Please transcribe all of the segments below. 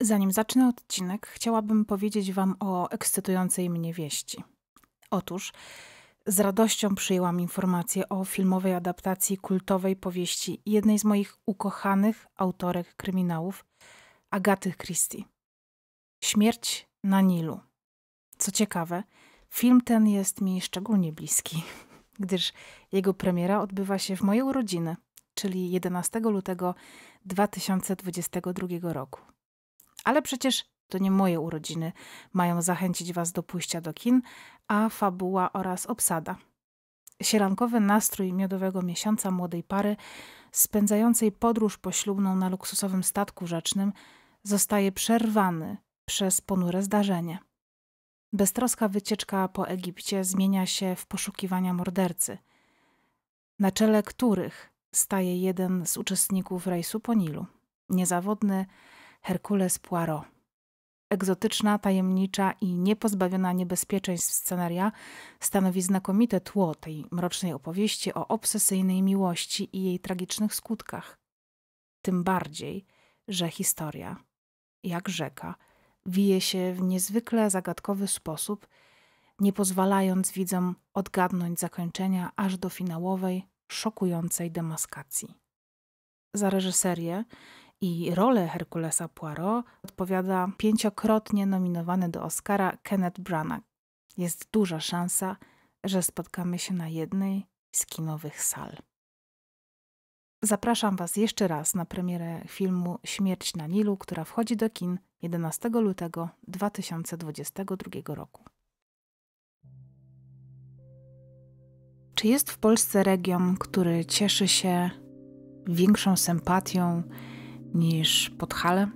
Zanim zacznę odcinek, chciałabym powiedzieć Wam o ekscytującej mnie wieści. Otóż z radością przyjęłam informację o filmowej adaptacji kultowej powieści jednej z moich ukochanych autorek kryminałów, Agaty Christie. Śmierć na Nilu. Co ciekawe, film ten jest mi szczególnie bliski, gdyż jego premiera odbywa się w moje urodziny, czyli 11 lutego 2022 roku. Ale przecież to nie moje urodziny mają zachęcić Was do pójścia do kin, a fabuła oraz obsada. Sierankowy nastrój miodowego miesiąca młodej pary, spędzającej podróż poślubną na luksusowym statku rzecznym, zostaje przerwany przez ponure zdarzenie. Beztroska wycieczka po Egipcie zmienia się w poszukiwania mordercy, na czele których staje jeden z uczestników rejsu po Nilu, niezawodny Herkules Poirot. Egzotyczna, tajemnicza i niepozbawiona niebezpieczeństw scenaria stanowi znakomite tło tej mrocznej opowieści o obsesyjnej miłości i jej tragicznych skutkach. Tym bardziej, że historia, jak rzeka, wije się w niezwykle zagadkowy sposób, nie pozwalając widzom odgadnąć zakończenia aż do finałowej, szokującej demaskacji. Za reżyserię i rolę Herkulesa Poirot odpowiada pięciokrotnie nominowany do Oscara Kenneth Branagh. Jest duża szansa, że spotkamy się na jednej z kinowych sal. Zapraszam Was jeszcze raz na premierę filmu Śmierć na Nilu, która wchodzi do kin 11 lutego 2022 roku. Czy jest w Polsce region, który cieszy się większą sympatią niż Podhale.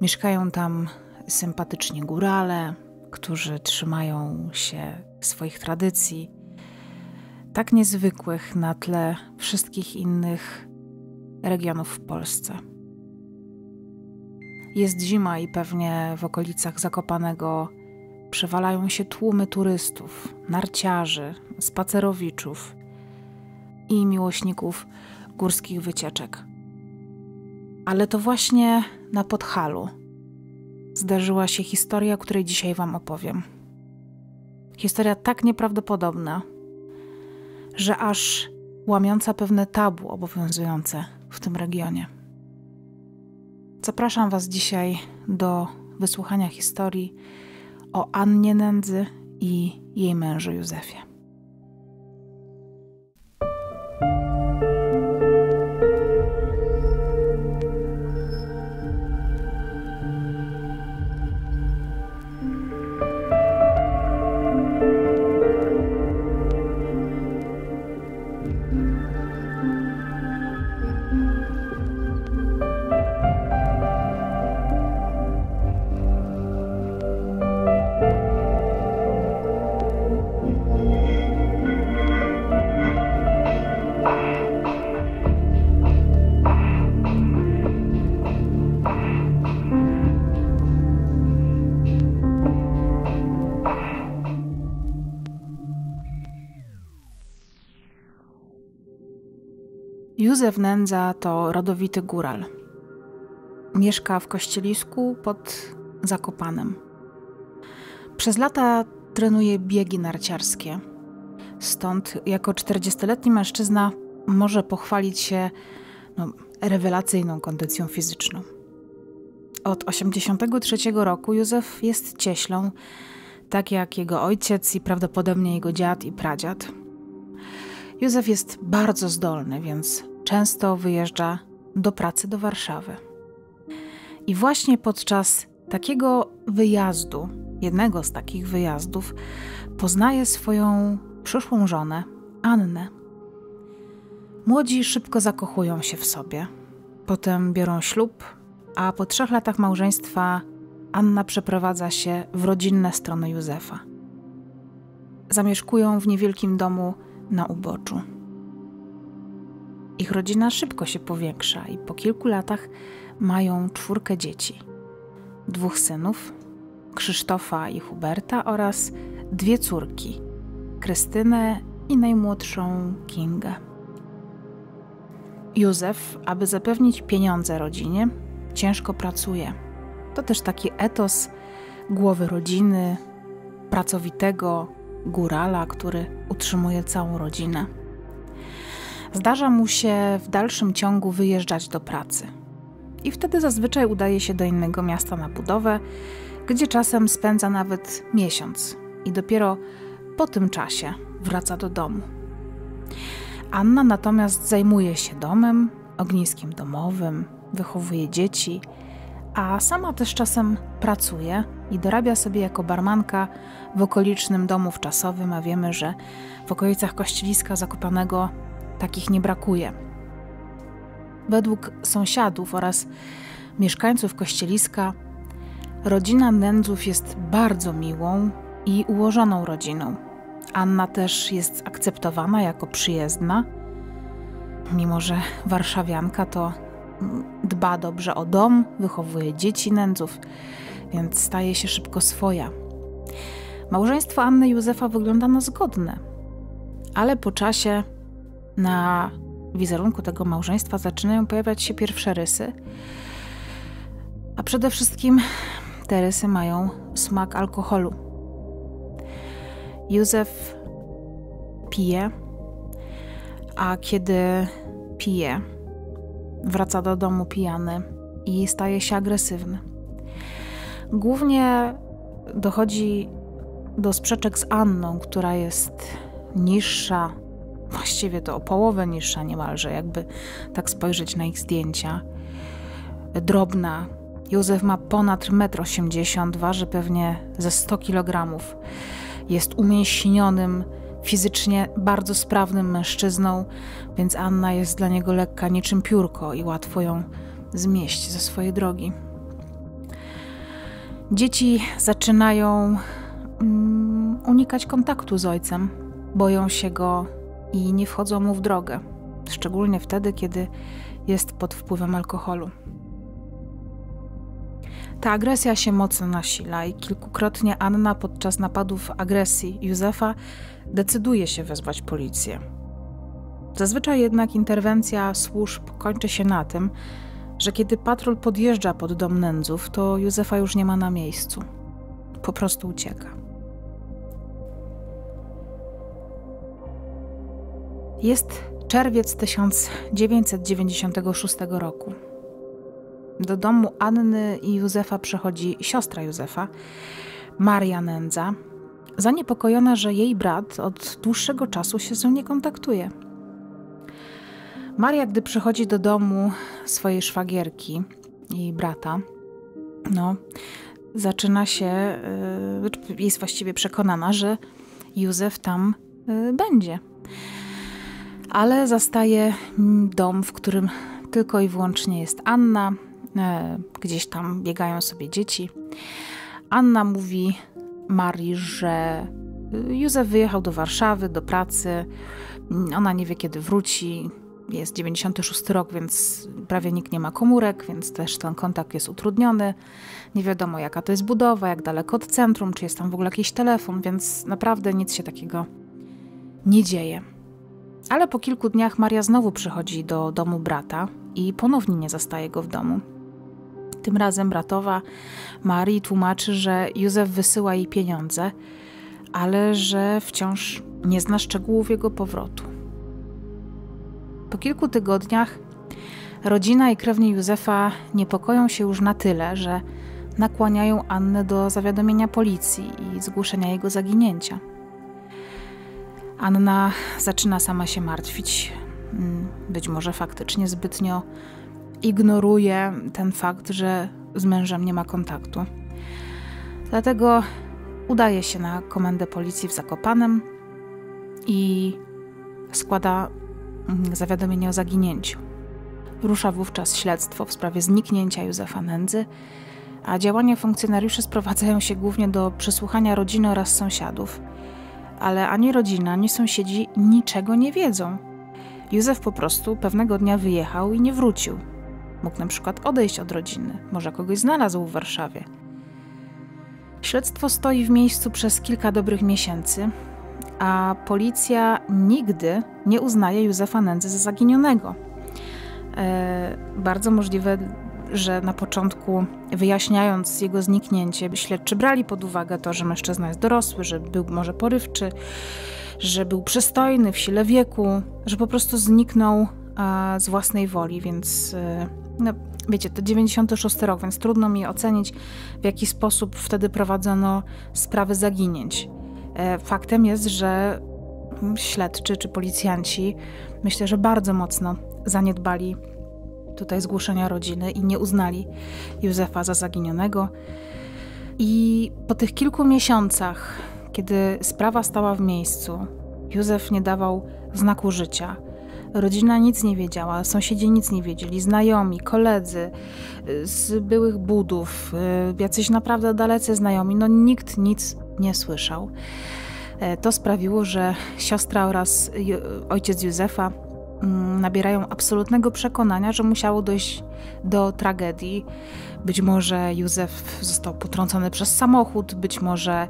Mieszkają tam sympatyczni górale, którzy trzymają się swoich tradycji, tak niezwykłych na tle wszystkich innych regionów w Polsce. Jest zima i pewnie w okolicach Zakopanego przewalają się tłumy turystów, narciarzy, spacerowiczów i miłośników górskich wycieczek. Ale to właśnie na Podhalu zdarzyła się historia, której dzisiaj Wam opowiem. Historia tak nieprawdopodobna, że aż łamiąca pewne tabu obowiązujące w tym regionie. Zapraszam Was dzisiaj do wysłuchania historii o Annie Nędzy i jej mężu Józefie. Józef Nędza to rodowity góral. Mieszka w kościelisku pod Zakopanem. Przez lata trenuje biegi narciarskie. Stąd jako 40-letni mężczyzna może pochwalić się no, rewelacyjną kondycją fizyczną. Od 1983 roku Józef jest cieślą, tak jak jego ojciec i prawdopodobnie jego dziad i pradziad. Józef jest bardzo zdolny, więc często wyjeżdża do pracy do Warszawy. I właśnie podczas takiego wyjazdu, jednego z takich wyjazdów, poznaje swoją przyszłą żonę, Annę. Młodzi szybko zakochują się w sobie, potem biorą ślub, a po trzech latach małżeństwa Anna przeprowadza się w rodzinne strony Józefa. Zamieszkują w niewielkim domu na uboczu. Ich rodzina szybko się powiększa i po kilku latach mają czwórkę dzieci: dwóch synów, Krzysztofa i Huberta oraz dwie córki: Krystynę i najmłodszą Kingę. Józef, aby zapewnić pieniądze rodzinie, ciężko pracuje. To też taki etos głowy rodziny, pracowitego górala, który utrzymuje całą rodzinę. Zdarza mu się w dalszym ciągu wyjeżdżać do pracy. I wtedy zazwyczaj udaje się do innego miasta na budowę, gdzie czasem spędza nawet miesiąc i dopiero po tym czasie wraca do domu. Anna natomiast zajmuje się domem, ogniskiem domowym, wychowuje dzieci, a sama też czasem pracuje i dorabia sobie jako barmanka w okolicznym domu wczasowym, a wiemy, że w okolicach kościeliska zakopanego takich nie brakuje. Według sąsiadów oraz mieszkańców kościeliska rodzina Nędzów jest bardzo miłą i ułożoną rodziną. Anna też jest akceptowana jako przyjezdna. Mimo, że warszawianka to dba dobrze o dom, wychowuje dzieci nędzów, więc staje się szybko swoja. Małżeństwo Anny i Józefa wygląda na zgodne, ale po czasie na wizerunku tego małżeństwa zaczynają pojawiać się pierwsze rysy, a przede wszystkim te rysy mają smak alkoholu. Józef pije, a kiedy pije, wraca do domu pijany i staje się agresywny. Głównie dochodzi do sprzeczek z Anną, która jest niższa, właściwie to o połowę niższa niemalże, jakby tak spojrzeć na ich zdjęcia. Drobna. Józef ma ponad 1,80 m, waży pewnie ze 100 kg. Jest umięśnionym, fizycznie bardzo sprawnym mężczyzną, więc Anna jest dla niego lekka niczym piórko i łatwo ją zmieść ze swojej drogi. Dzieci zaczynają um, unikać kontaktu z ojcem, boją się go i nie wchodzą mu w drogę, szczególnie wtedy, kiedy jest pod wpływem alkoholu. Ta agresja się mocno nasila i kilkukrotnie Anna podczas napadów agresji Józefa decyduje się wezwać policję. Zazwyczaj jednak interwencja służb kończy się na tym, że kiedy patrol podjeżdża pod dom nędzów, to Józefa już nie ma na miejscu. Po prostu ucieka. Jest czerwiec 1996 roku. Do domu Anny i Józefa przychodzi siostra Józefa, Maria Nędza, zaniepokojona, że jej brat od dłuższego czasu się z nią nie kontaktuje. Maria, gdy przychodzi do domu swojej szwagierki i brata, no, zaczyna się, yy, jest właściwie przekonana, że Józef tam yy, będzie. Ale zastaje dom, w którym tylko i wyłącznie jest Anna, yy, gdzieś tam biegają sobie dzieci. Anna mówi Marii, że Józef wyjechał do Warszawy, do pracy. Ona nie wie, kiedy wróci. Jest 96 rok, więc prawie nikt nie ma komórek, więc też ten kontakt jest utrudniony. Nie wiadomo, jaka to jest budowa, jak daleko od centrum, czy jest tam w ogóle jakiś telefon, więc naprawdę nic się takiego nie dzieje. Ale po kilku dniach Maria znowu przychodzi do domu brata i ponownie nie zastaje go w domu. Tym razem bratowa Marii tłumaczy, że Józef wysyła jej pieniądze, ale że wciąż nie zna szczegółów jego powrotu. Po kilku tygodniach rodzina i krewni Józefa niepokoją się już na tyle, że nakłaniają Annę do zawiadomienia policji i zgłoszenia jego zaginięcia. Anna zaczyna sama się martwić. Mm, być może faktycznie zbytnio ignoruje ten fakt, że z mężem nie ma kontaktu. Dlatego udaje się na komendę policji w Zakopanem i składa mm, zawiadomienie o zaginięciu. Rusza wówczas śledztwo w sprawie zniknięcia Józefa Nędzy, a działania funkcjonariuszy sprowadzają się głównie do przesłuchania rodziny oraz sąsiadów. Ale ani rodzina, ani sąsiedzi niczego nie wiedzą. Józef po prostu pewnego dnia wyjechał i nie wrócił. Mógł na przykład odejść od rodziny, może kogoś znalazł w Warszawie. Śledztwo stoi w miejscu przez kilka dobrych miesięcy, a policja nigdy nie uznaje Józefa Nędzy za zaginionego. E, bardzo możliwe że na początku, wyjaśniając jego zniknięcie, śledczy brali pod uwagę to, że mężczyzna jest dorosły, że był może porywczy, że był przystojny, w sile wieku, że po prostu zniknął z własnej woli, więc e, no, wiecie, to 96 rok, więc trudno mi ocenić, w jaki sposób wtedy prowadzono sprawy zaginięć. E, faktem jest, że śledczy czy policjanci myślę, że bardzo mocno zaniedbali tutaj zgłoszenia rodziny i nie uznali Józefa za zaginionego. I po tych kilku miesiącach, kiedy sprawa stała w miejscu, Józef nie dawał znaku życia. Rodzina nic nie wiedziała, sąsiedzi nic nie wiedzieli, znajomi, koledzy z byłych budów, y, jacyś naprawdę dalecy znajomi, no nikt nic nie słyszał. E, to sprawiło, że siostra oraz ojciec Józefa nabierają absolutnego przekonania, że musiało dojść do tragedii. Być może Józef został potrącony przez samochód, być może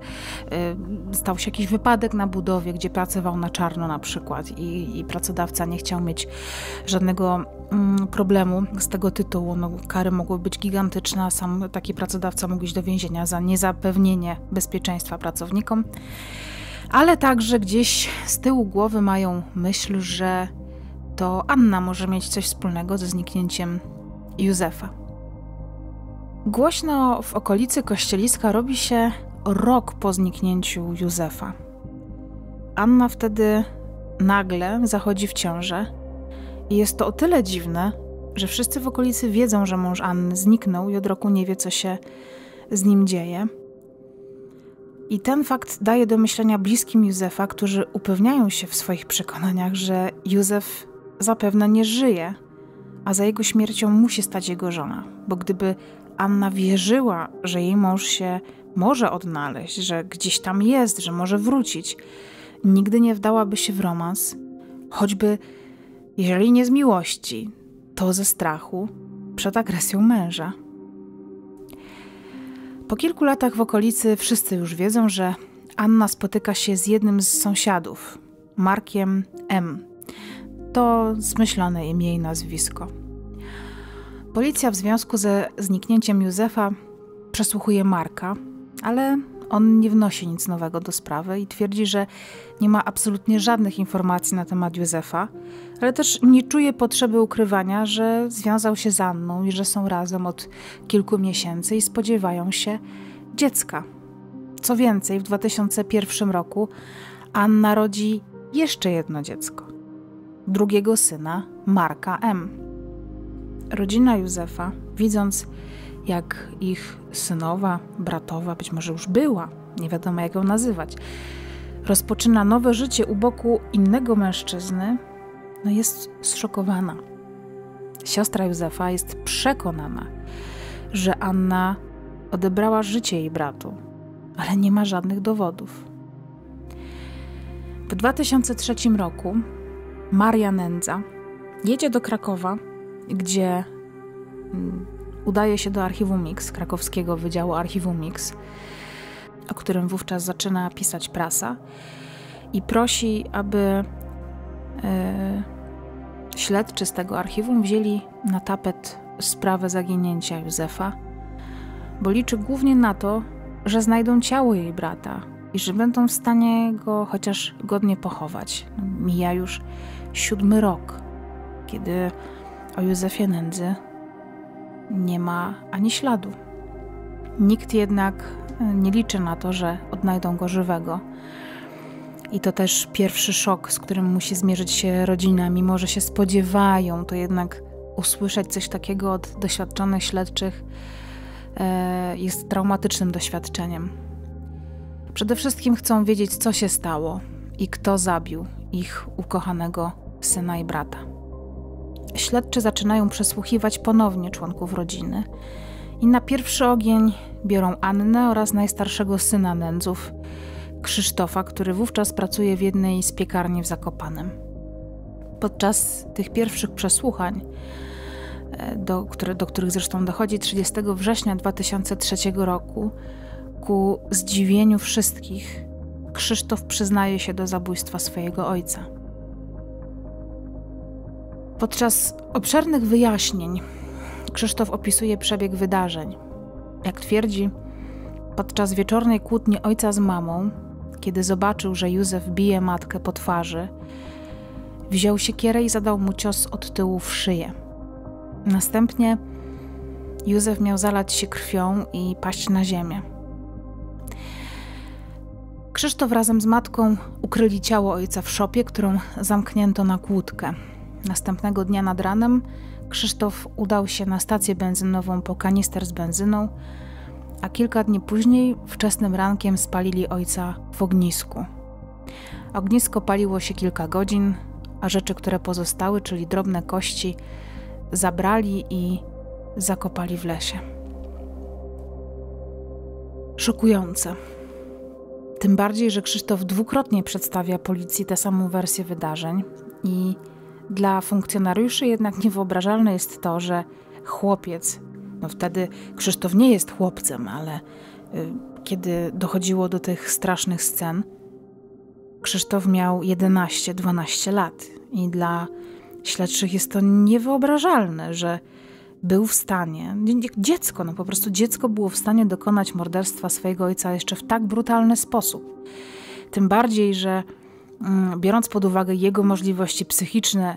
y, stał się jakiś wypadek na budowie, gdzie pracował na czarno na przykład i, i pracodawca nie chciał mieć żadnego mm, problemu z tego tytułu. No, kary mogły być gigantyczne, a sam taki pracodawca mógł iść do więzienia za niezapewnienie bezpieczeństwa pracownikom ale także gdzieś z tyłu głowy mają myśl, że to Anna może mieć coś wspólnego ze zniknięciem Józefa. Głośno w okolicy kościeliska robi się rok po zniknięciu Józefa. Anna wtedy nagle zachodzi w ciążę i jest to o tyle dziwne, że wszyscy w okolicy wiedzą, że mąż Anny zniknął i od roku nie wie, co się z nim dzieje. I ten fakt daje do myślenia bliskim Józefa, którzy upewniają się w swoich przekonaniach, że Józef zapewne nie żyje, a za jego śmiercią musi stać jego żona, bo gdyby Anna wierzyła, że jej mąż się może odnaleźć, że gdzieś tam jest, że może wrócić, nigdy nie wdałaby się w romans, choćby, jeżeli nie z miłości, to ze strachu przed agresją męża. Po kilku latach w okolicy wszyscy już wiedzą, że Anna spotyka się z jednym z sąsiadów, Markiem M. To zmyślone im jej nazwisko. Policja w związku ze zniknięciem Józefa przesłuchuje Marka, ale on nie wnosi nic nowego do sprawy i twierdzi, że nie ma absolutnie żadnych informacji na temat Józefa, ale też nie czuje potrzeby ukrywania, że związał się z Anną i że są razem od kilku miesięcy i spodziewają się dziecka. Co więcej, w 2001 roku Anna rodzi jeszcze jedno dziecko drugiego syna Marka M. Rodzina Józefa, widząc jak ich synowa, bratowa, być może już była, nie wiadomo jak ją nazywać, rozpoczyna nowe życie u boku innego mężczyzny, no jest zszokowana. Siostra Józefa jest przekonana, że Anna odebrała życie jej bratu, ale nie ma żadnych dowodów. W 2003 roku Maria Nędza jedzie do Krakowa, gdzie mm, udaje się do archiwum Mix, krakowskiego Wydziału Archiwum Mix, o którym wówczas zaczyna pisać prasa i prosi, aby e, śledczy z tego archiwum wzięli na tapet sprawę zaginięcia Józefa, bo liczy głównie na to, że znajdą ciało jej brata i że będą w stanie go chociaż godnie pochować. Mija już siódmy rok, kiedy o Józefie Nędzy nie ma ani śladu. Nikt jednak nie liczy na to, że odnajdą go żywego. I to też pierwszy szok, z którym musi zmierzyć się rodzina, mimo że się spodziewają, to jednak usłyszeć coś takiego od doświadczonych śledczych e, jest traumatycznym doświadczeniem. Przede wszystkim chcą wiedzieć, co się stało i kto zabił ich ukochanego syna i brata. Śledczy zaczynają przesłuchiwać ponownie członków rodziny i na pierwszy ogień biorą Annę oraz najstarszego syna nędzów, Krzysztofa, który wówczas pracuje w jednej z piekarni w Zakopanem. Podczas tych pierwszych przesłuchań, e, do, które, do których zresztą dochodzi 30 września 2003 roku, ku zdziwieniu wszystkich, Krzysztof przyznaje się do zabójstwa swojego ojca. Podczas obszernych wyjaśnień Krzysztof opisuje przebieg wydarzeń. Jak twierdzi, podczas wieczornej kłótni ojca z mamą, kiedy zobaczył, że Józef bije matkę po twarzy, wziął siekierę i zadał mu cios od tyłu w szyję. Następnie Józef miał zalać się krwią i paść na ziemię. Krzysztof razem z matką ukryli ciało ojca w szopie, którą zamknięto na kłódkę. Następnego dnia nad ranem Krzysztof udał się na stację benzynową po kanister z benzyną, a kilka dni później, wczesnym rankiem, spalili ojca w ognisku. Ognisko paliło się kilka godzin, a rzeczy, które pozostały, czyli drobne kości, zabrali i zakopali w lesie. Szokujące. Tym bardziej, że Krzysztof dwukrotnie przedstawia policji tę samą wersję wydarzeń i dla funkcjonariuszy jednak niewyobrażalne jest to, że chłopiec, no wtedy Krzysztof nie jest chłopcem, ale y, kiedy dochodziło do tych strasznych scen, Krzysztof miał 11-12 lat i dla śledczych jest to niewyobrażalne, że był w stanie, dziecko, no po prostu dziecko było w stanie dokonać morderstwa swojego ojca jeszcze w tak brutalny sposób. Tym bardziej, że mm, biorąc pod uwagę jego możliwości psychiczne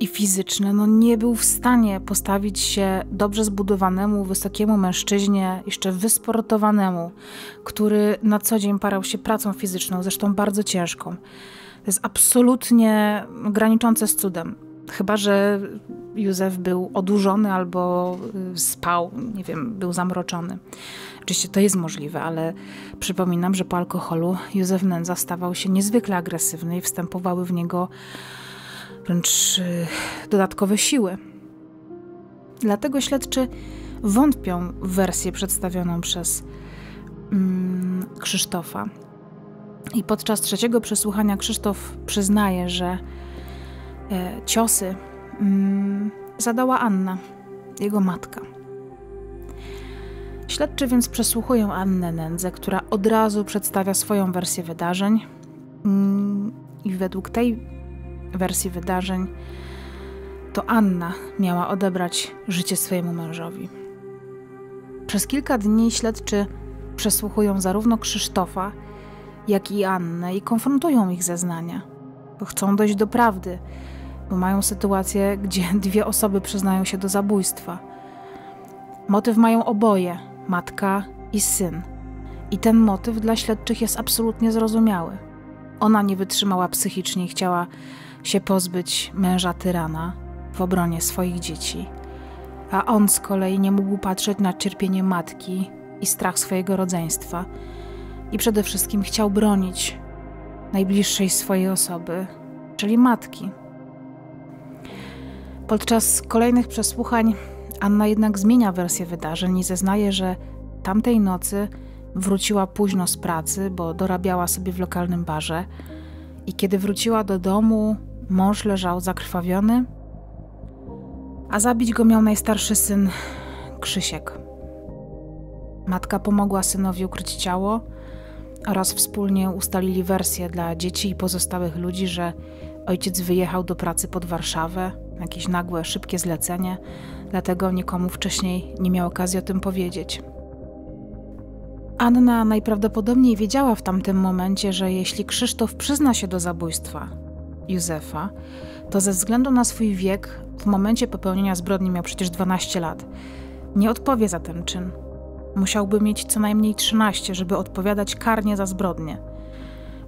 i fizyczne, no nie był w stanie postawić się dobrze zbudowanemu, wysokiemu mężczyźnie, jeszcze wysportowanemu, który na co dzień parał się pracą fizyczną, zresztą bardzo ciężką. To jest absolutnie graniczące z cudem. Chyba, że Józef był odurzony albo y, spał, nie wiem, był zamroczony. Oczywiście to jest możliwe, ale przypominam, że po alkoholu Józef Nędza stawał się niezwykle agresywny i wstępowały w niego wręcz y, dodatkowe siły. Dlatego śledczy wątpią w wersję przedstawioną przez mm, Krzysztofa. I podczas trzeciego przesłuchania Krzysztof przyznaje, że ciosy mm, zadała Anna, jego matka. Śledczy więc przesłuchują Annę Nędzę, która od razu przedstawia swoją wersję wydarzeń. Mm, I według tej wersji wydarzeń to Anna miała odebrać życie swojemu mężowi. Przez kilka dni śledczy przesłuchują zarówno Krzysztofa, jak i Annę i konfrontują ich zeznania, chcą dojść do prawdy, bo mają sytuację, gdzie dwie osoby przyznają się do zabójstwa. Motyw mają oboje matka i syn. I ten motyw dla śledczych jest absolutnie zrozumiały. Ona nie wytrzymała psychicznie i chciała się pozbyć męża tyrana w obronie swoich dzieci, a on z kolei nie mógł patrzeć na cierpienie matki i strach swojego rodzeństwa i przede wszystkim chciał bronić najbliższej swojej osoby, czyli matki. Podczas kolejnych przesłuchań Anna jednak zmienia wersję wydarzeń i zeznaje, że tamtej nocy wróciła późno z pracy, bo dorabiała sobie w lokalnym barze. I kiedy wróciła do domu, mąż leżał zakrwawiony, a zabić go miał najstarszy syn Krzysiek. Matka pomogła synowi ukryć ciało oraz wspólnie ustalili wersję dla dzieci i pozostałych ludzi, że ojciec wyjechał do pracy pod Warszawę, jakieś nagłe, szybkie zlecenie, dlatego nikomu wcześniej nie miał okazji o tym powiedzieć. Anna najprawdopodobniej wiedziała w tamtym momencie, że jeśli Krzysztof przyzna się do zabójstwa Józefa, to ze względu na swój wiek, w momencie popełnienia zbrodni miał przecież 12 lat, nie odpowie za ten czyn. Musiałby mieć co najmniej 13, żeby odpowiadać karnie za zbrodnię.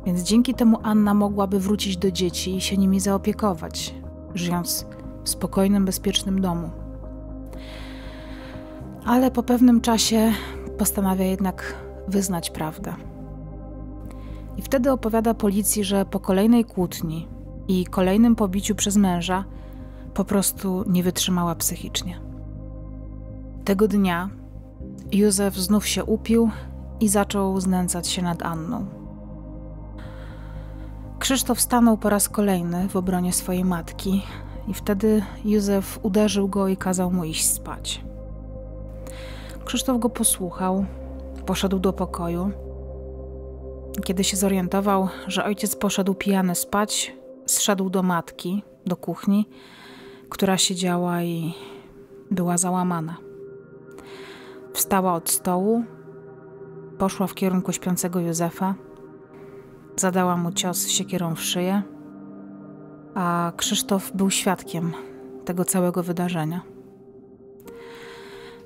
Więc dzięki temu Anna mogłaby wrócić do dzieci i się nimi zaopiekować, żyjąc w spokojnym, bezpiecznym domu. Ale po pewnym czasie postanawia jednak wyznać prawdę. I wtedy opowiada policji, że po kolejnej kłótni i kolejnym pobiciu przez męża po prostu nie wytrzymała psychicznie. Tego dnia Józef znów się upił i zaczął znęcać się nad Anną. Krzysztof stanął po raz kolejny w obronie swojej matki, i wtedy Józef uderzył go i kazał mu iść spać. Krzysztof go posłuchał, poszedł do pokoju. Kiedy się zorientował, że ojciec poszedł pijany spać, zszedł do matki, do kuchni, która siedziała i była załamana. Wstała od stołu, poszła w kierunku śpiącego Józefa, zadała mu cios siekierą w szyję, a Krzysztof był świadkiem tego całego wydarzenia.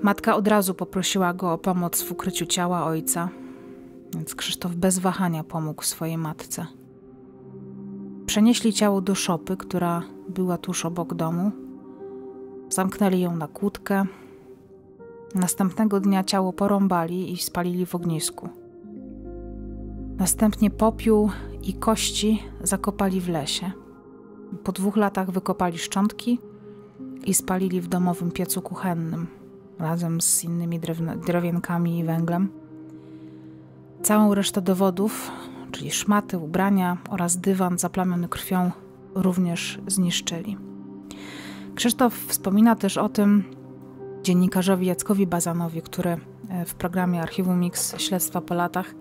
Matka od razu poprosiła go o pomoc w ukryciu ciała ojca, więc Krzysztof bez wahania pomógł swojej matce. Przenieśli ciało do szopy, która była tuż obok domu. Zamknęli ją na kłódkę. Następnego dnia ciało porąbali i spalili w ognisku. Następnie popiół i kości zakopali w lesie. Po dwóch latach wykopali szczątki i spalili w domowym piecu kuchennym razem z innymi drewienkami i węglem. Całą resztę dowodów, czyli szmaty, ubrania oraz dywan zaplamiony krwią, również zniszczyli. Krzysztof wspomina też o tym dziennikarzowi Jackowi Bazanowi, który e, w programie Archiwum Mix Śledztwa po latach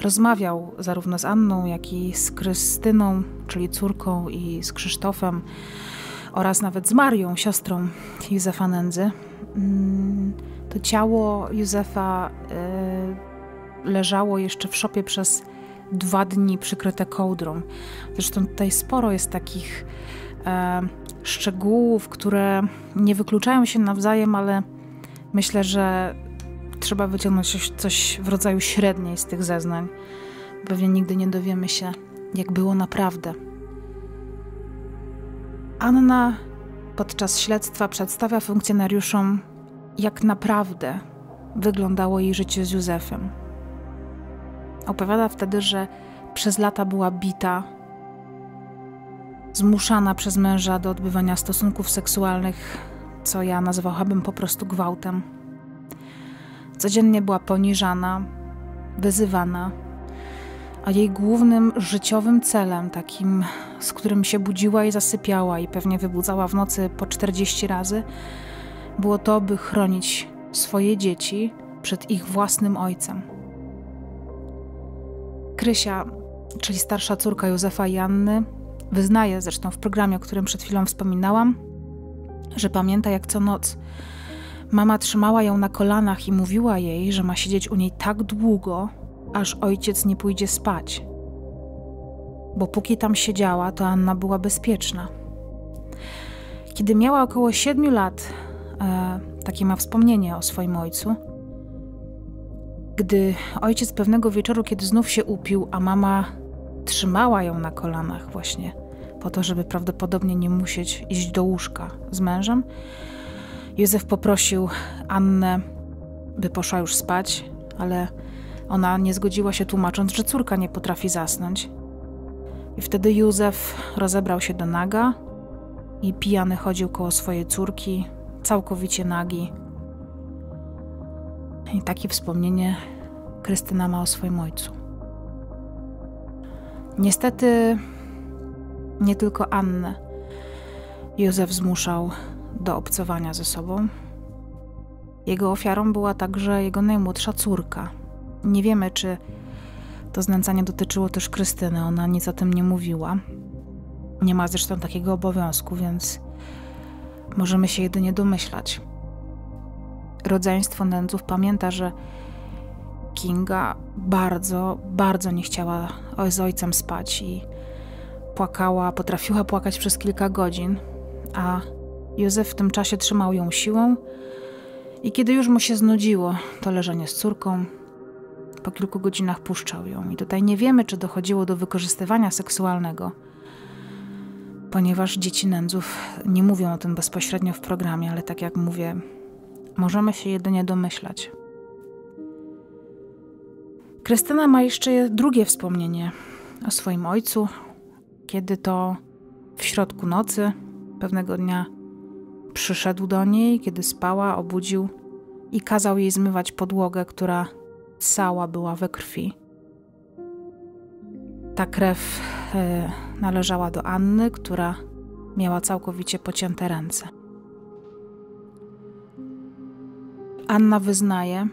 rozmawiał zarówno z Anną, jak i z Krystyną, czyli córką, i z Krzysztofem oraz nawet z Marią, siostrą Józefa Nędzy. Mm, to ciało Józefa e, leżało jeszcze w szopie przez dwa dni przykryte kołdrą. Zresztą tutaj sporo jest takich e, szczegółów, które nie wykluczają się nawzajem, ale myślę, że trzeba wyciągnąć coś, w rodzaju średniej z tych zeznań. Pewnie nigdy nie dowiemy się, jak było naprawdę. Anna podczas śledztwa przedstawia funkcjonariuszom, jak naprawdę wyglądało jej życie z Józefem. Opowiada wtedy, że przez lata była bita, zmuszana przez męża do odbywania stosunków seksualnych, co ja nazwałabym po prostu gwałtem. Codziennie była poniżana, wyzywana, a jej głównym życiowym celem, takim, z którym się budziła i zasypiała i pewnie wybudzała w nocy po 40 razy, było to, by chronić swoje dzieci przed ich własnym ojcem. Krysia, czyli starsza córka Józefa i Anny, wyznaje zresztą w programie, o którym przed chwilą wspominałam, że pamięta jak co noc mama trzymała ją na kolanach i mówiła jej, że ma siedzieć u niej tak długo, aż ojciec nie pójdzie spać. Bo póki tam siedziała, to Anna była bezpieczna. Kiedy miała około siedmiu lat, e, takie ma wspomnienie o swoim ojcu, gdy ojciec pewnego wieczoru, kiedy znów się upił, a mama trzymała ją na kolanach właśnie, po to, żeby prawdopodobnie nie musieć iść do łóżka z mężem, Józef poprosił Annę, by poszła już spać, ale ona nie zgodziła się, tłumacząc, że córka nie potrafi zasnąć. I wtedy Józef rozebrał się do naga i pijany chodził koło swojej córki, całkowicie nagi. I takie wspomnienie Krystyna ma o swoim ojcu. Niestety nie tylko Annę Józef zmuszał do obcowania ze sobą. Jego ofiarą była także jego najmłodsza córka. Nie wiemy, czy to znęcanie dotyczyło też Krystyny, ona nic o tym nie mówiła. Nie ma zresztą takiego obowiązku, więc możemy się jedynie domyślać. Rodzeństwo nędzów pamięta, że Kinga bardzo, bardzo nie chciała z ojcem spać i płakała, potrafiła płakać przez kilka godzin, a Józef w tym czasie trzymał ją siłą i kiedy już mu się znudziło to leżenie z córką, po kilku godzinach puszczał ją. I tutaj nie wiemy, czy dochodziło do wykorzystywania seksualnego, ponieważ dzieci nędzów nie mówią o tym bezpośrednio w programie, ale tak jak mówię, możemy się jedynie domyślać. Krystyna ma jeszcze drugie wspomnienie o swoim ojcu, kiedy to w środku nocy pewnego dnia przyszedł do niej, kiedy spała, obudził i kazał jej zmywać podłogę, która cała była we krwi. Ta krew y, należała do Anny, która miała całkowicie pocięte ręce. Anna wyznaje,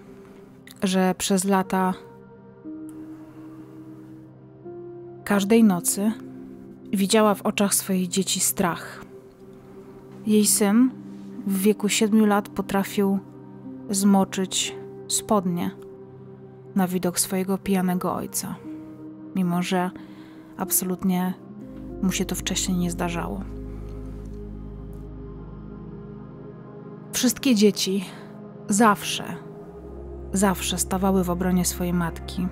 że przez lata każdej nocy widziała w oczach swoich dzieci strach. Jej syn w wieku siedmiu lat potrafił zmoczyć spodnie na widok swojego pijanego ojca, mimo że absolutnie mu się to wcześniej nie zdarzało. Wszystkie dzieci zawsze, zawsze stawały w obronie swojej matki.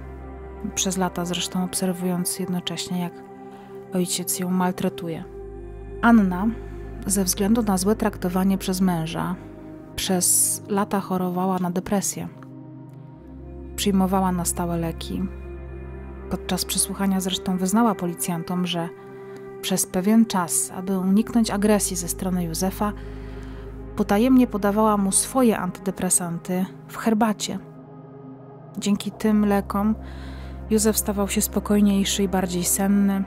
Przez lata zresztą obserwując jednocześnie, jak ojciec ją maltretuje. Anna, ze względu na złe traktowanie przez męża, przez lata chorowała na depresję. Przyjmowała na stałe leki. Podczas przesłuchania zresztą wyznała policjantom, że przez pewien czas, aby uniknąć agresji ze strony Józefa, potajemnie podawała mu swoje antydepresanty w herbacie. Dzięki tym lekom Józef stawał się spokojniejszy i bardziej senny.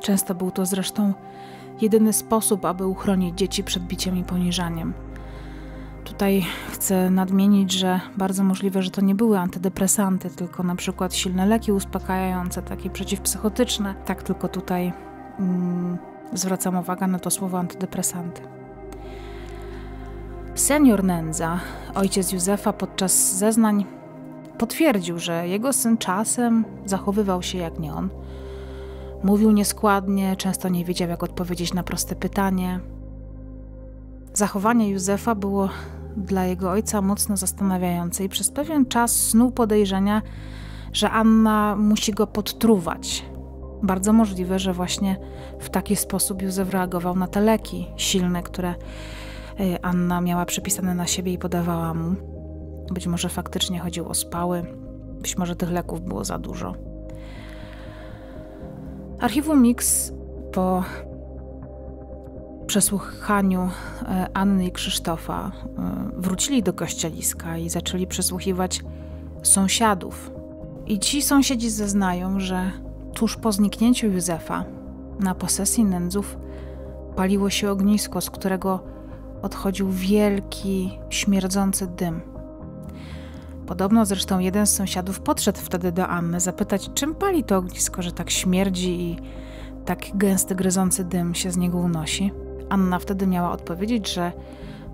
Często był to zresztą jedyny sposób, aby uchronić dzieci przed biciem i poniżaniem. Tutaj chcę nadmienić, że bardzo możliwe, że to nie były antydepresanty, tylko na przykład silne leki uspokajające, takie przeciwpsychotyczne. Tak tylko tutaj mm, zwracam uwagę na to słowo antydepresanty. Senior Nędza, ojciec Józefa, podczas zeznań potwierdził, że jego syn czasem zachowywał się jak nie on. Mówił nieskładnie, często nie wiedział, jak odpowiedzieć na proste pytanie. Zachowanie Józefa było dla jego ojca mocno zastanawiające i przez pewien czas snuł podejrzenia, że Anna musi go podtruwać. Bardzo możliwe, że właśnie w taki sposób Józef reagował na te leki silne, które y, Anna miała przepisane na siebie i podawała mu. Być może faktycznie chodziło o spały, być może tych leków było za dużo. Archiwum Mix po przesłuchaniu e, Anny i Krzysztofa e, wrócili do kościeliska i zaczęli przesłuchiwać sąsiadów. I ci sąsiedzi zeznają, że tuż po zniknięciu Józefa na posesji nędzów paliło się ognisko, z którego odchodził wielki, śmierdzący dym. Podobno zresztą jeden z sąsiadów podszedł wtedy do Anny zapytać, czym pali to ognisko, że tak śmierdzi i tak gęsty, gryzący dym się z niego unosi. Anna wtedy miała odpowiedzieć, że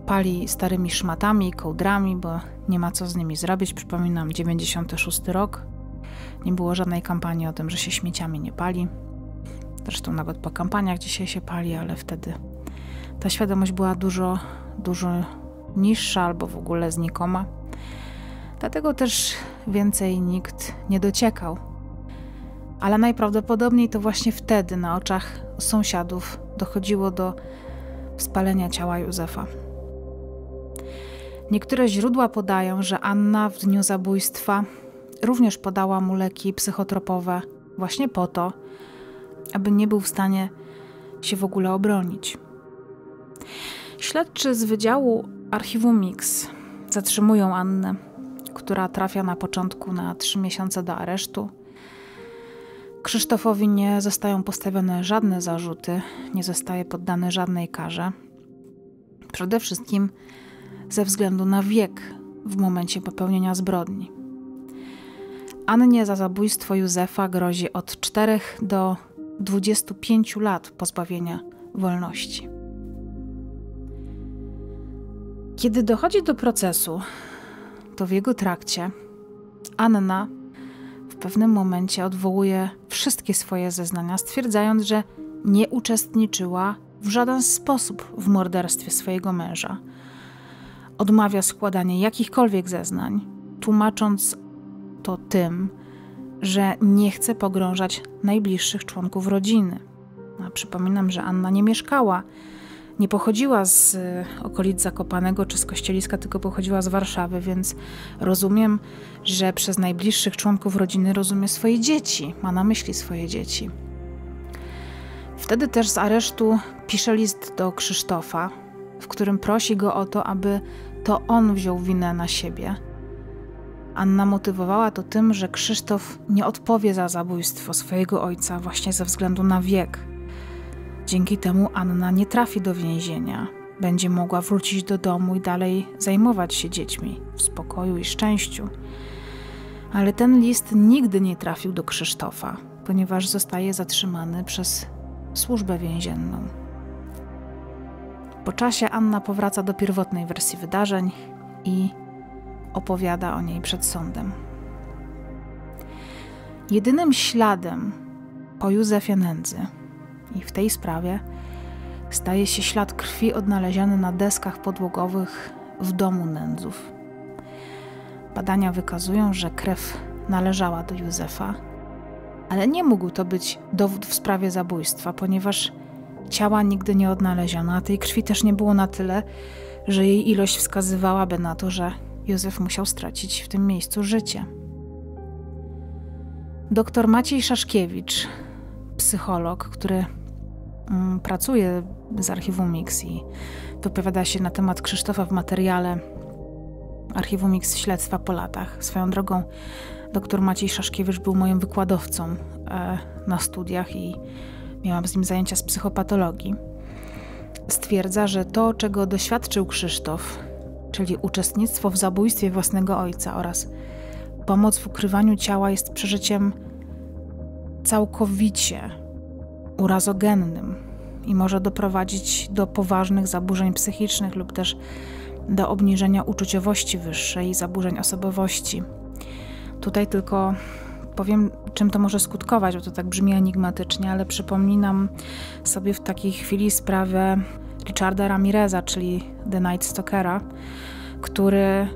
pali starymi szmatami i kołdrami, bo nie ma co z nimi zrobić. Przypominam, 96 rok. Nie było żadnej kampanii o tym, że się śmieciami nie pali. Zresztą nawet po kampaniach dzisiaj się pali, ale wtedy ta świadomość była dużo, dużo niższa albo w ogóle znikoma. Dlatego też więcej nikt nie dociekał. Ale najprawdopodobniej to właśnie wtedy na oczach sąsiadów dochodziło do spalenia ciała Józefa. Niektóre źródła podają, że Anna w dniu zabójstwa również podała mu leki psychotropowe właśnie po to, aby nie był w stanie się w ogóle obronić. Śledczy z Wydziału Archiwum Mix zatrzymują Annę, która trafia na początku na trzy miesiące do aresztu. Krzysztofowi nie zostają postawione żadne zarzuty, nie zostaje poddany żadnej karze. Przede wszystkim ze względu na wiek w momencie popełnienia zbrodni. Annie za zabójstwo Józefa grozi od 4 do 25 lat pozbawienia wolności. Kiedy dochodzi do procesu, to w jego trakcie Anna w pewnym momencie odwołuje wszystkie swoje zeznania, stwierdzając, że nie uczestniczyła w żaden sposób w morderstwie swojego męża. Odmawia składania jakichkolwiek zeznań, tłumacząc to tym, że nie chce pogrążać najbliższych członków rodziny. A przypominam, że Anna nie mieszkała nie pochodziła z y, okolic Zakopanego czy z Kościeliska, tylko pochodziła z Warszawy, więc rozumiem, że przez najbliższych członków rodziny rozumie swoje dzieci, ma na myśli swoje dzieci. Wtedy też z aresztu pisze list do Krzysztofa, w którym prosi go o to, aby to on wziął winę na siebie. Anna motywowała to tym, że Krzysztof nie odpowie za zabójstwo swojego ojca właśnie ze względu na wiek, Dzięki temu Anna nie trafi do więzienia. Będzie mogła wrócić do domu i dalej zajmować się dziećmi w spokoju i szczęściu. Ale ten list nigdy nie trafił do Krzysztofa, ponieważ zostaje zatrzymany przez służbę więzienną. Po czasie Anna powraca do pierwotnej wersji wydarzeń i opowiada o niej przed sądem. Jedynym śladem po Józefie Nędzy i w tej sprawie staje się ślad krwi odnaleziony na deskach podłogowych w domu Nędzów. Badania wykazują, że krew należała do Józefa, ale nie mógł to być dowód w sprawie zabójstwa, ponieważ ciała nigdy nie odnaleziono, a tej krwi też nie było na tyle, że jej ilość wskazywałaby na to, że Józef musiał stracić w tym miejscu życie. Doktor Maciej Szaszkiewicz, psycholog, który mm, pracuje z archiwum Mix i wypowiada się na temat Krzysztofa w materiale Archiwum Mix Śledztwa po latach. Swoją drogą dr Maciej Szaszkiewicz był moim wykładowcą e, na studiach i miałam z nim zajęcia z psychopatologii. Stwierdza, że to, czego doświadczył Krzysztof, czyli uczestnictwo w zabójstwie własnego ojca oraz pomoc w ukrywaniu ciała, jest przeżyciem całkowicie urazogennym i może doprowadzić do poważnych zaburzeń psychicznych lub też do obniżenia uczuciowości wyższej i zaburzeń osobowości. Tutaj tylko powiem, czym to może skutkować, bo to tak brzmi enigmatycznie, ale przypominam sobie w takiej chwili sprawę Richarda Ramireza, czyli The Night Stalkera, który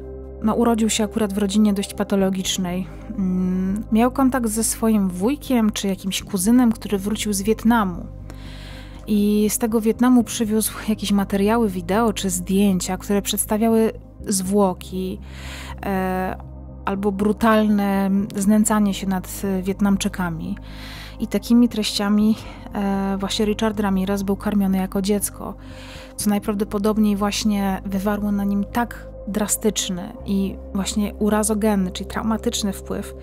no, urodził się akurat w rodzinie dość patologicznej. Mm, miał kontakt ze swoim wujkiem czy jakimś kuzynem, który wrócił z Wietnamu. I z tego Wietnamu przywiózł jakieś materiały wideo czy zdjęcia, które przedstawiały zwłoki e, albo brutalne znęcanie się nad Wietnamczykami. I takimi treściami e, właśnie Richard Ramirez był karmiony jako dziecko, co najprawdopodobniej właśnie wywarło na nim tak drastyczny i właśnie urazogenny, czyli traumatyczny wpływ,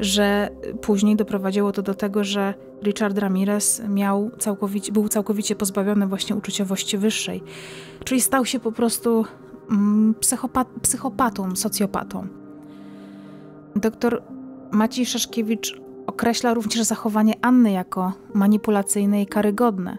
że później doprowadziło to do tego, że Richard Ramirez miał całkowicie, był całkowicie pozbawiony właśnie uczuciowości wyższej, czyli stał się po prostu mm, psychopat, psychopatą, socjopatą. Doktor Maciej Szaszkiewicz określa również zachowanie Anny jako manipulacyjne i karygodne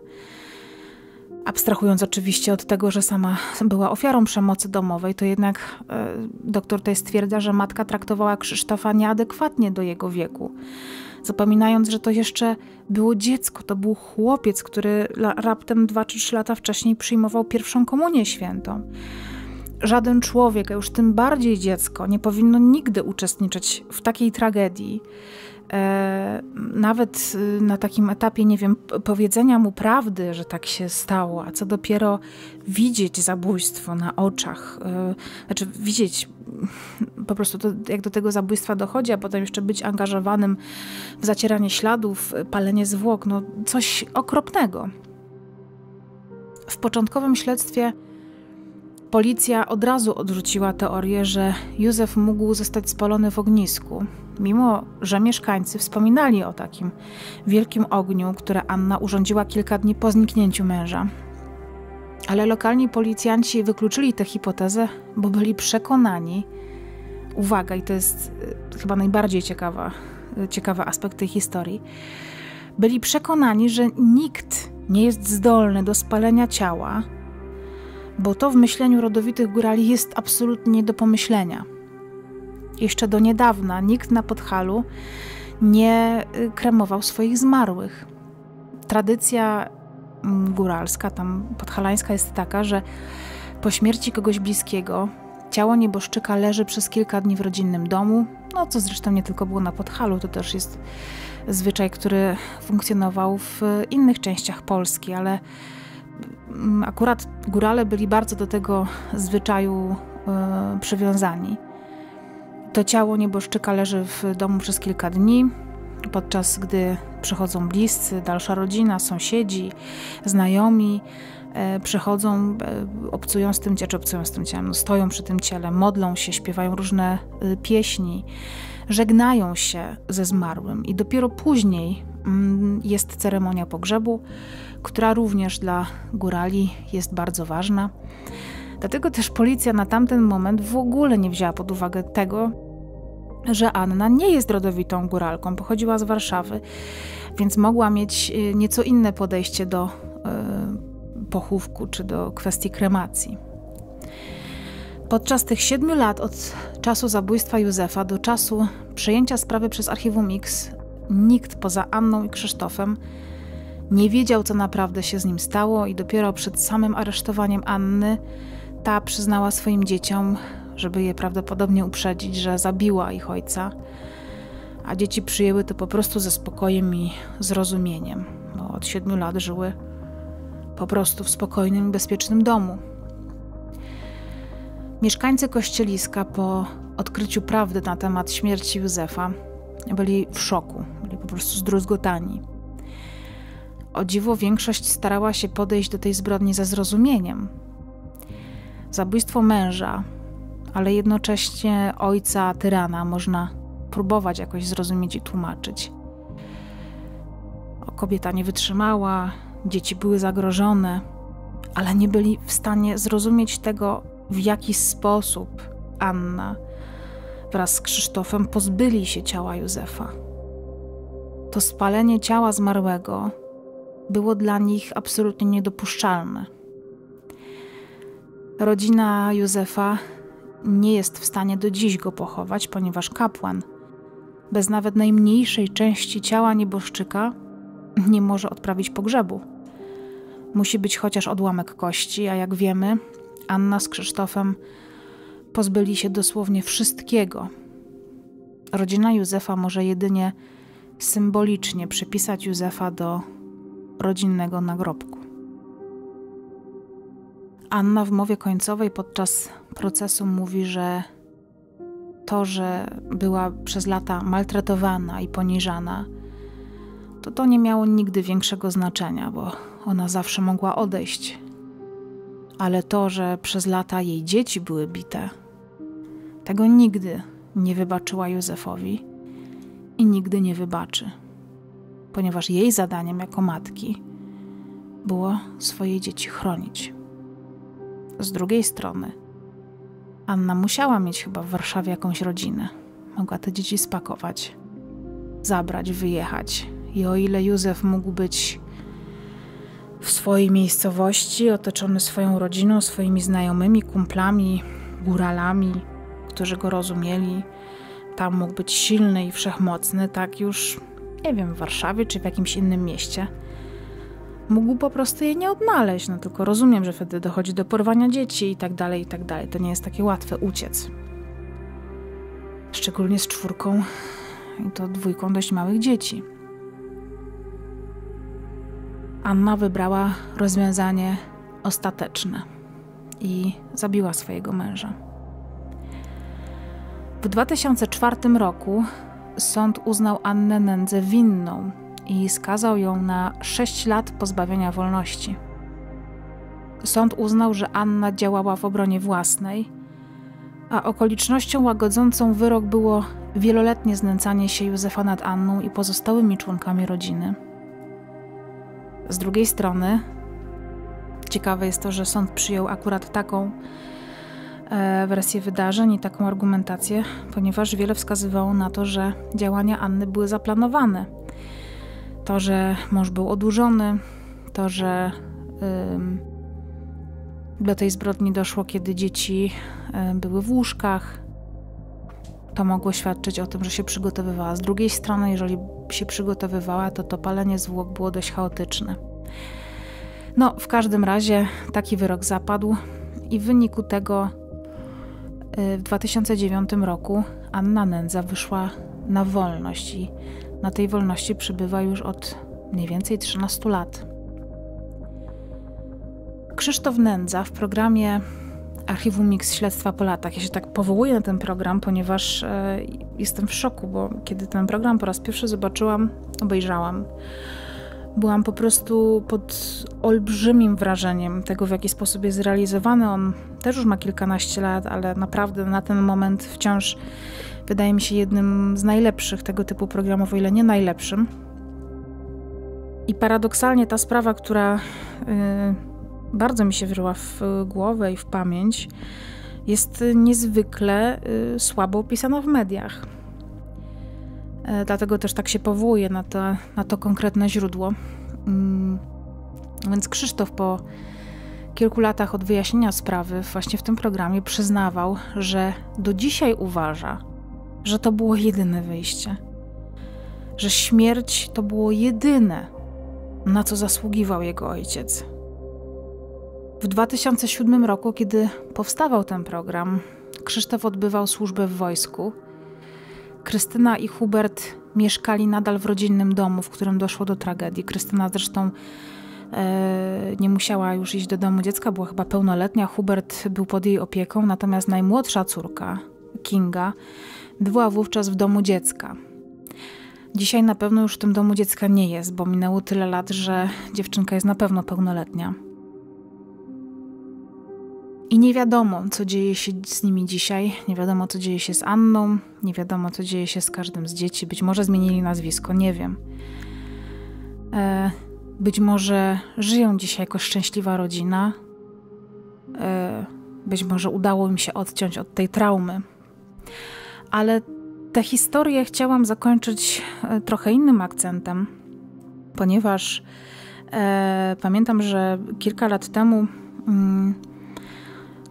abstrahując oczywiście od tego, że sama była ofiarą przemocy domowej, to jednak e, doktor tutaj stwierdza, że matka traktowała Krzysztofa nieadekwatnie do jego wieku. Zapominając, że to jeszcze było dziecko, to był chłopiec, który raptem 2 czy 3 lata wcześniej przyjmował pierwszą komunię świętą. Żaden człowiek, a już tym bardziej dziecko, nie powinno nigdy uczestniczyć w takiej tragedii nawet y, na takim etapie, nie wiem, powiedzenia mu prawdy, że tak się stało, a co dopiero widzieć zabójstwo na oczach, e, znaczy widzieć po prostu to, jak do tego zabójstwa dochodzi, a potem jeszcze być angażowanym w zacieranie śladów, palenie zwłok, no coś okropnego. W początkowym śledztwie policja od razu odrzuciła teorię, że Józef mógł zostać spalony w ognisku mimo że mieszkańcy wspominali o takim wielkim ogniu, które Anna urządziła kilka dni po zniknięciu męża. Ale lokalni policjanci wykluczyli tę hipotezę, bo byli przekonani, uwaga, i to jest e, chyba najbardziej ciekawa, e, ciekawy aspekt tej historii, byli przekonani, że nikt nie jest zdolny do spalenia ciała, bo to w myśleniu rodowitych górali jest absolutnie nie do pomyślenia. Jeszcze do niedawna nikt na Podhalu nie y, kremował swoich zmarłych. Tradycja mm, góralska, tam podhalańska jest taka, że po śmierci kogoś bliskiego ciało nieboszczyka leży przez kilka dni w rodzinnym domu, no co zresztą nie tylko było na Podhalu, to też jest zwyczaj, który funkcjonował w innych częściach Polski, ale akurat górale byli bardzo do tego zwyczaju y, przywiązani. To ciało nieboszczyka leży w domu przez kilka dni, podczas gdy przychodzą bliscy, dalsza rodzina, sąsiedzi, znajomi, e, przychodzą, e, obcują z tym, czy obcują z tym ciałem, no, stoją przy tym ciele, modlą się, śpiewają różne pieśni, żegnają się ze zmarłym i dopiero później mm, jest ceremonia pogrzebu, która również dla górali jest bardzo ważna. Dlatego też policja na tamten moment w ogóle nie wzięła pod uwagę tego, że Anna nie jest rodowitą góralką, pochodziła z Warszawy, więc mogła mieć y, nieco inne podejście do y, pochówku czy do kwestii kremacji. Podczas tych siedmiu lat od czasu zabójstwa Józefa do czasu przejęcia sprawy przez archiwum Mix, nikt poza Anną i Krzysztofem nie wiedział, co naprawdę się z nim stało, i dopiero przed samym aresztowaniem Anny ta przyznała swoim dzieciom, żeby je prawdopodobnie uprzedzić, że zabiła ich ojca, a dzieci przyjęły to po prostu ze spokojem i zrozumieniem, bo od siedmiu lat żyły po prostu w spokojnym i bezpiecznym domu. Mieszkańcy Kościeliska po odkryciu prawdy na temat śmierci Józefa byli w szoku, byli po prostu zdruzgotani. O dziwo większość starała się podejść do tej zbrodni ze zrozumieniem. Zabójstwo męża, ale jednocześnie ojca tyrana można próbować jakoś zrozumieć i tłumaczyć. Kobieta nie wytrzymała, dzieci były zagrożone, ale nie byli w stanie zrozumieć tego, w jaki sposób Anna wraz z Krzysztofem pozbyli się ciała Józefa. To spalenie ciała zmarłego było dla nich absolutnie niedopuszczalne. Rodzina Józefa nie jest w stanie do dziś go pochować, ponieważ kapłan, bez nawet najmniejszej części ciała nieboszczyka, nie może odprawić pogrzebu. Musi być chociaż odłamek kości, a jak wiemy, Anna z Krzysztofem pozbyli się dosłownie wszystkiego. Rodzina Józefa może jedynie symbolicznie przypisać Józefa do rodzinnego nagrobku. Anna w mowie końcowej podczas procesu mówi, że to, że była przez lata maltretowana i poniżana, to to nie miało nigdy większego znaczenia, bo ona zawsze mogła odejść. Ale to, że przez lata jej dzieci były bite, tego nigdy nie wybaczyła Józefowi i nigdy nie wybaczy, ponieważ jej zadaniem jako matki było swoje dzieci chronić. Z drugiej strony, Anna musiała mieć chyba w Warszawie jakąś rodzinę. Mogła te dzieci spakować, zabrać, wyjechać. I o ile Józef mógł być w swojej miejscowości, otoczony swoją rodziną, swoimi znajomymi, kumplami, góralami, którzy go rozumieli, tam mógł być silny i wszechmocny, tak już, nie wiem, w Warszawie czy w jakimś innym mieście – mógł po prostu jej nie odnaleźć. No tylko rozumiem, że wtedy dochodzi do porwania dzieci i tak dalej, i tak dalej. To nie jest takie łatwe uciec. Szczególnie z czwórką i to dwójką dość małych dzieci. Anna wybrała rozwiązanie ostateczne i zabiła swojego męża. W 2004 roku sąd uznał Annę Nędzę winną i skazał ją na 6 lat pozbawienia wolności. Sąd uznał, że Anna działała w obronie własnej, a okolicznością łagodzącą wyrok było wieloletnie znęcanie się Józefa nad Anną i pozostałymi członkami rodziny. Z drugiej strony, ciekawe jest to, że sąd przyjął akurat taką wersję wydarzeń i taką argumentację, ponieważ wiele wskazywało na to, że działania Anny były zaplanowane to, że mąż był odurzony, to, że do tej zbrodni doszło, kiedy dzieci y, były w łóżkach, to mogło świadczyć o tym, że się przygotowywała. Z drugiej strony, jeżeli się przygotowywała, to to palenie zwłok było dość chaotyczne. No, w każdym razie taki wyrok zapadł i w wyniku tego w 2009 roku Anna Nędza wyszła na wolność i na tej wolności przybywa już od mniej więcej 13 lat. Krzysztof Nędza w programie Archiwum Mix Śledztwa po latach. Ja się tak powołuję na ten program, ponieważ e, jestem w szoku, bo kiedy ten program po raz pierwszy zobaczyłam, obejrzałam, byłam po prostu pod olbrzymim wrażeniem tego, w jaki sposób jest zrealizowany. On też już ma kilkanaście lat, ale naprawdę na ten moment wciąż wydaje mi się jednym z najlepszych tego typu programów, o ile nie najlepszym. I paradoksalnie ta sprawa, która y, bardzo mi się wryła w głowę i w pamięć, jest niezwykle y, słabo opisana w mediach. Y, dlatego też tak się powołuję na na to konkretne źródło. Mm, więc Krzysztof po kilku latach od wyjaśnienia sprawy, właśnie w tym programie, przyznawał, że do dzisiaj uważa, że to było jedyne wyjście. Że śmierć to było jedyne, na co zasługiwał jego ojciec. W 2007 roku, kiedy powstawał ten program, Krzysztof odbywał służbę w wojsku. Krystyna i Hubert mieszkali nadal w rodzinnym domu, w którym doszło do tragedii. Krystyna zresztą e, nie musiała już iść do domu dziecka, była chyba pełnoletnia. Hubert był pod jej opieką, natomiast najmłodsza córka, Kinga, była wówczas w domu dziecka. Dzisiaj na pewno już w tym domu dziecka nie jest, bo minęło tyle lat, że dziewczynka jest na pewno pełnoletnia. I nie wiadomo, co dzieje się z nimi dzisiaj, nie wiadomo, co dzieje się z Anną, nie wiadomo, co dzieje się z każdym z dzieci. Być może zmienili nazwisko, nie wiem. E, być może żyją dzisiaj jako szczęśliwa rodzina. E, być może udało im się odciąć od tej traumy. Ale tę historię chciałam zakończyć e, trochę innym akcentem, ponieważ e, pamiętam, że kilka lat temu. Mm,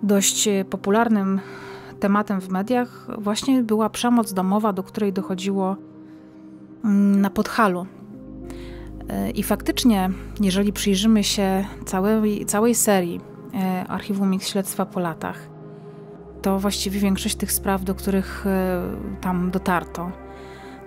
dość popularnym tematem w mediach właśnie była przemoc domowa, do której dochodziło mm, na Podhalu. I faktycznie, jeżeli przyjrzymy się całej, całej serii e, Archiwum Mix Śledztwa po latach, to właściwie większość tych spraw, do których e, tam dotarto,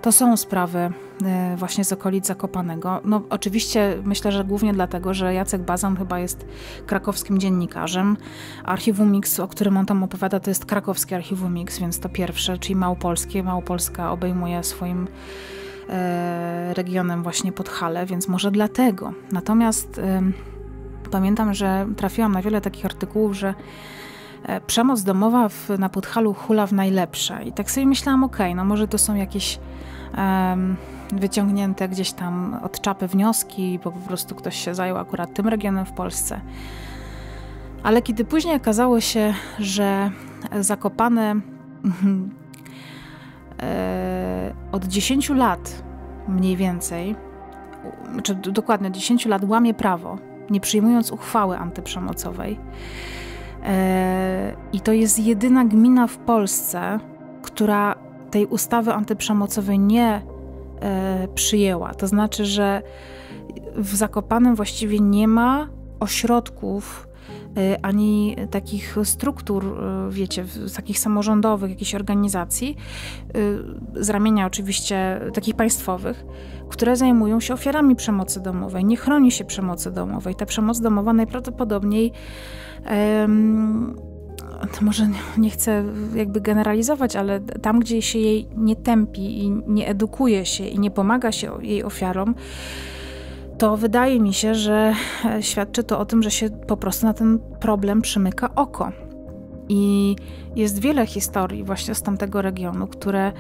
to są sprawy e, właśnie z okolic Zakopanego. No oczywiście myślę, że głównie dlatego, że Jacek Bazan chyba jest krakowskim dziennikarzem. Archiwum Mix, o którym on tam opowiada, to jest krakowskie Archiwum Mix, więc to pierwsze, czyli Małopolskie. Małopolska obejmuje swoim e, regionem właśnie Podhale, więc może dlatego. Natomiast e, pamiętam, że trafiłam na wiele takich artykułów, że przemoc domowa w, na Podhalu hula w najlepsze. I tak sobie myślałam, okej, okay, no może to są jakieś wyciągnięte gdzieś tam od czapy wnioski, bo po prostu ktoś się zajął akurat tym regionem w Polsce. Ale kiedy później okazało się, że Zakopane e, od 10 lat mniej więcej, czy dokładnie 10 lat łamie prawo, nie przyjmując uchwały antyprzemocowej. E, I to jest jedyna gmina w Polsce, która tej ustawy antyprzemocowej nie e, przyjęła. To znaczy, że w Zakopanem właściwie nie ma ośrodków ani takich struktur, e, wiecie, takich samorządowych, jakichś organizacji, z ramienia oczywiście takich państwowych, które zajmują się ofiarami przemocy domowej. Nie chroni się przemocy domowej. Ta przemoc domowa najprawdopodobniej to może nie chcę jakby generalizować, ale tam, gdzie się jej nie tępi i nie edukuje się i nie pomaga się jej ofiarom, to wydaje mi się, że e, świadczy to o tym, że się po prostu na ten problem przymyka oko. I jest wiele historii właśnie z tamtego regionu, które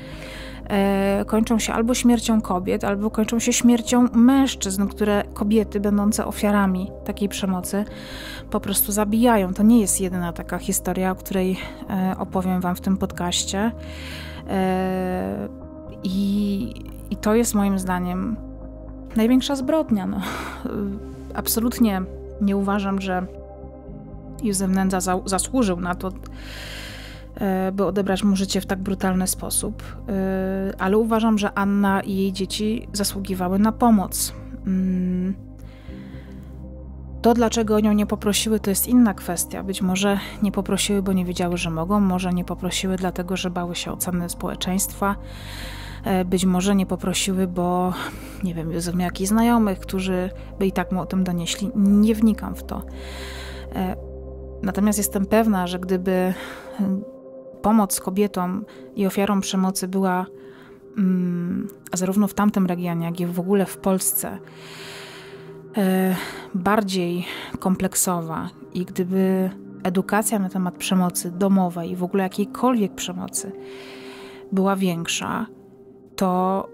e, kończą się albo śmiercią kobiet, albo kończą się śmiercią mężczyzn, które kobiety będące ofiarami takiej przemocy po prostu zabijają. To nie jest jedyna taka historia, o której e, opowiem Wam w tym podcaście. E, i, I to jest moim zdaniem największa zbrodnia. No. Absolutnie nie uważam, że Józef Nędza za, zasłużył na to, e, by odebrać mu życie w tak brutalny sposób, ale uważam, że Anna i jej dzieci zasługiwały na pomoc. Mm. To, dlaczego o nią nie poprosiły, to jest inna kwestia. Być może nie poprosiły, bo nie wiedziały, że mogą, może nie poprosiły, dlatego że bały się oceny społeczeństwa. E, być może nie poprosiły, bo nie wiem, Józef miał jakichś znajomych, którzy by i tak mu o tym donieśli. Nie wnikam w to. E, natomiast jestem pewna, że gdyby pomoc kobietom i ofiarom przemocy była mm, zarówno w tamtym regionie, jak i w ogóle w Polsce, E, bardziej kompleksowa i gdyby edukacja na temat przemocy domowej i w ogóle jakiejkolwiek przemocy była większa, to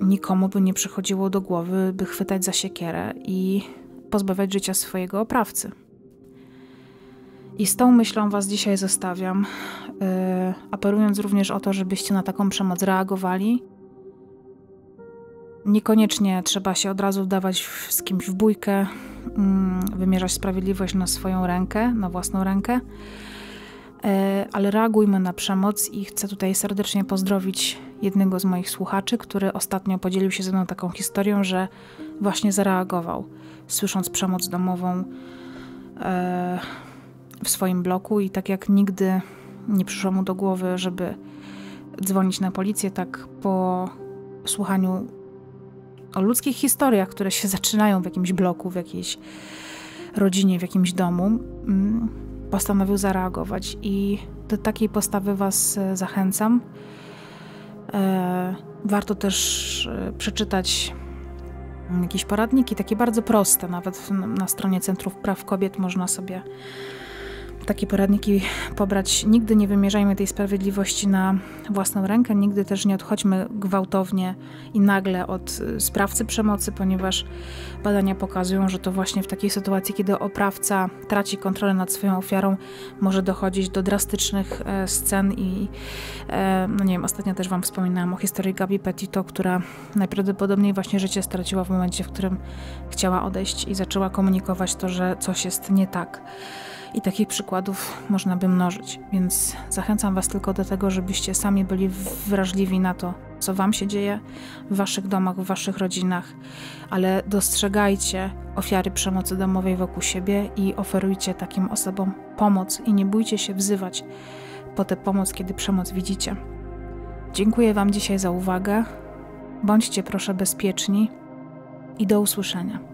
y, nikomu by nie przychodziło do głowy, by chwytać za siekierę i pozbawiać życia swojego oprawcy. I z tą myślą Was dzisiaj zostawiam, y, apelując również o to, żebyście na taką przemoc reagowali Niekoniecznie trzeba się od razu wdawać z kimś w bójkę, mm, wymierzać sprawiedliwość na swoją rękę, na własną rękę, e, ale reagujmy na przemoc i chcę tutaj serdecznie pozdrowić jednego z moich słuchaczy, który ostatnio podzielił się ze mną taką historią, że właśnie zareagował, słysząc przemoc domową e, w swoim bloku i tak jak nigdy nie przyszło mu do głowy, żeby dzwonić na policję, tak po słuchaniu o ludzkich historiach, które się zaczynają w jakimś bloku, w jakiejś rodzinie, w jakimś domu, mm, postanowił zareagować. I do takiej postawy Was e, zachęcam. E, warto też e, przeczytać jakieś poradniki, takie bardzo proste, nawet na stronie Centrów Praw Kobiet można sobie takie poradniki pobrać. Nigdy nie wymierzajmy tej sprawiedliwości na własną rękę, nigdy też nie odchodźmy gwałtownie i nagle od y, sprawcy przemocy, ponieważ badania pokazują, że to właśnie w takiej sytuacji, kiedy oprawca traci kontrolę nad swoją ofiarą, może dochodzić do drastycznych e, scen i e, no nie wiem, ostatnio też Wam wspominałam o historii Gabi Petito, która najprawdopodobniej właśnie życie straciła w momencie, w którym chciała odejść i zaczęła komunikować to, że coś jest nie tak. I takich przykładów można by mnożyć, więc zachęcam Was tylko do tego, żebyście sami byli wrażliwi na to, co Wam się dzieje w Waszych domach, w Waszych rodzinach, ale dostrzegajcie ofiary przemocy domowej wokół siebie i oferujcie takim osobom pomoc i nie bójcie się wzywać po tę pomoc, kiedy przemoc widzicie. Dziękuję Wam dzisiaj za uwagę. Bądźcie proszę bezpieczni i do usłyszenia.